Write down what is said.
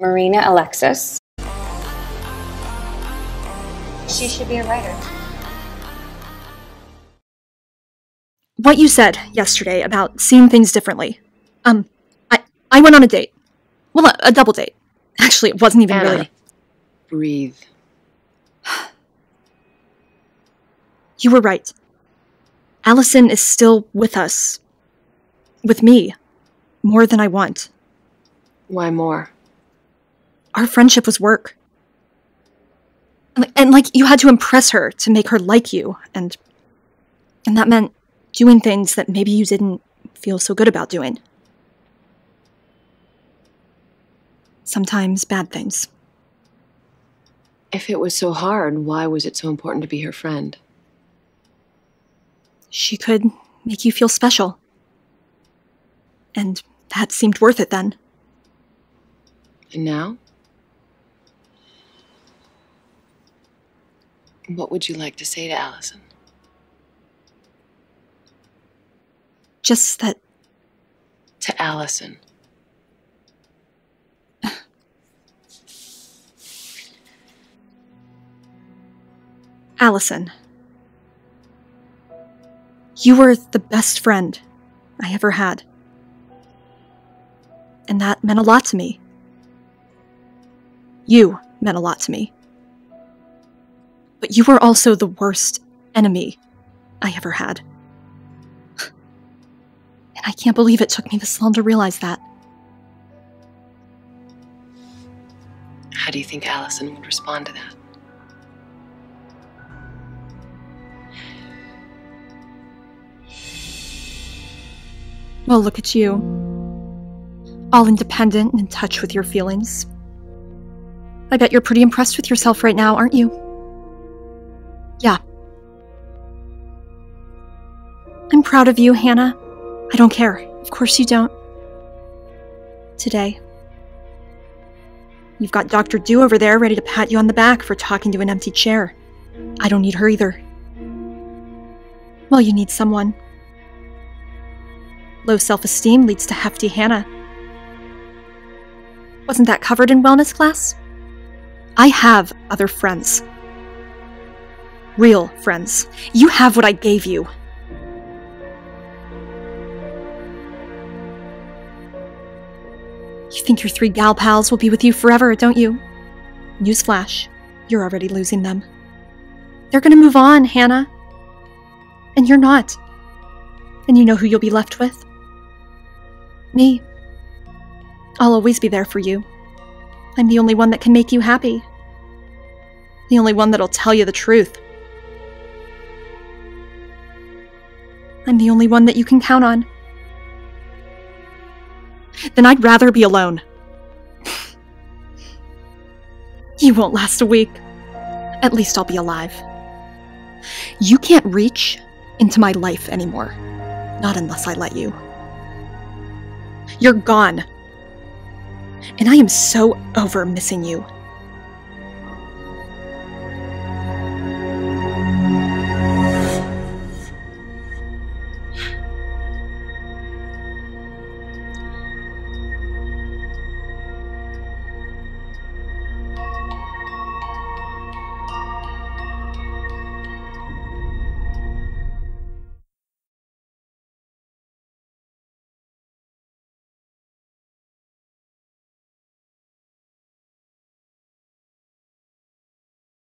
Marina Alexis. She should be a writer. What you said yesterday about seeing things differently. Um, I I went on a date. Well, a, a double date. Actually, it wasn't even Anna. really. Breathe. You were right. Alison is still with us. With me. More than I want. Why more? Our friendship was work. And, and like you had to impress her to make her like you, and and that meant doing things that maybe you didn't feel so good about doing. Sometimes bad things. If it was so hard, why was it so important to be her friend? She could make you feel special. And that seemed worth it then. And now? What would you like to say to Alison? Just that To Alison. Alison. You were the best friend I ever had. And that meant a lot to me. You meant a lot to me. But you were also the worst enemy I ever had. And I can't believe it took me this long to realize that. How do you think Alison would respond to that? Well, look at you. All independent and in touch with your feelings. I bet you're pretty impressed with yourself right now, aren't you? Proud of you, Hanna. I don't care. Of course you don't. Today. You've got Dr. Dew over there ready to pat you on the back for talking to an empty chair. I don't need her either. Well, you need someone. Low self esteem leads to hefty Hanna. Wasn't that covered in wellness class? I have other friends. Real friends. You have what I gave you. You think your three gal pals will be with you forever, don't you? Newsflash, you're already losing them. They're gonna move on, Hanna. And you're not. And you know who you'll be left with? Me. I'll always be there for you. I'm the only one that can make you happy. The only one that'll tell you the truth. I'm the only one that you can count on. Then I'd rather be alone. you won't last a week. At least I'll be alive. You can't reach into my life anymore. Not unless I let you. You're gone. And I am so over missing you.